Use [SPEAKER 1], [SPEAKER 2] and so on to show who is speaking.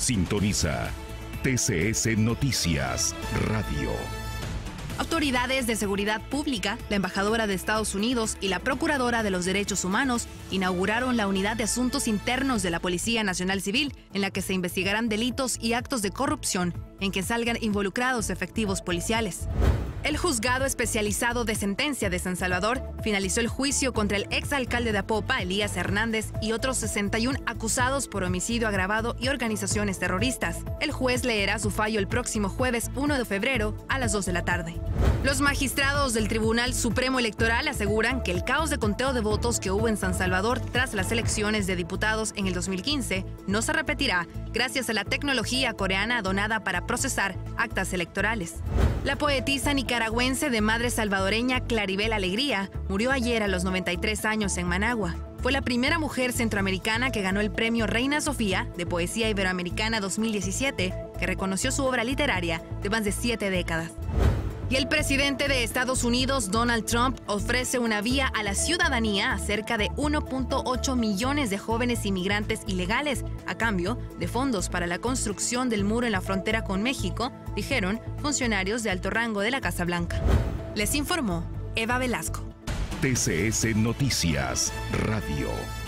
[SPEAKER 1] Sintoniza TCS Noticias Radio.
[SPEAKER 2] Autoridades de seguridad pública, la embajadora de Estados Unidos y la procuradora de los derechos humanos inauguraron la unidad de asuntos internos de la Policía Nacional Civil, en la que se investigarán delitos y actos de corrupción en que salgan involucrados efectivos policiales. El juzgado especializado de sentencia de San Salvador finalizó el juicio contra el exalcalde de Apopa, Elías Hernández, y otros 61 acusados por homicidio agravado y organizaciones terroristas. El juez leerá su fallo el próximo jueves 1 de febrero a las 2 de la tarde. Los magistrados del Tribunal Supremo Electoral aseguran que el caos de conteo de votos que hubo en San Salvador tras las elecciones de diputados en el 2015 no se repetirá gracias a la tecnología coreana donada para procesar actas electorales. La poetisa nicaragüense de madre salvadoreña Claribel Alegría murió ayer a los 93 años en Managua. Fue la primera mujer centroamericana que ganó el premio Reina Sofía de Poesía Iberoamericana 2017, que reconoció su obra literaria de más de siete décadas. Y el presidente de Estados Unidos, Donald Trump, ofrece una vía a la ciudadanía a cerca de 1.8 millones de jóvenes inmigrantes ilegales a cambio de fondos para la construcción del muro en la frontera con México, dijeron funcionarios de alto rango de la Casa Blanca. Les informó Eva Velasco.
[SPEAKER 1] TCS Noticias Radio.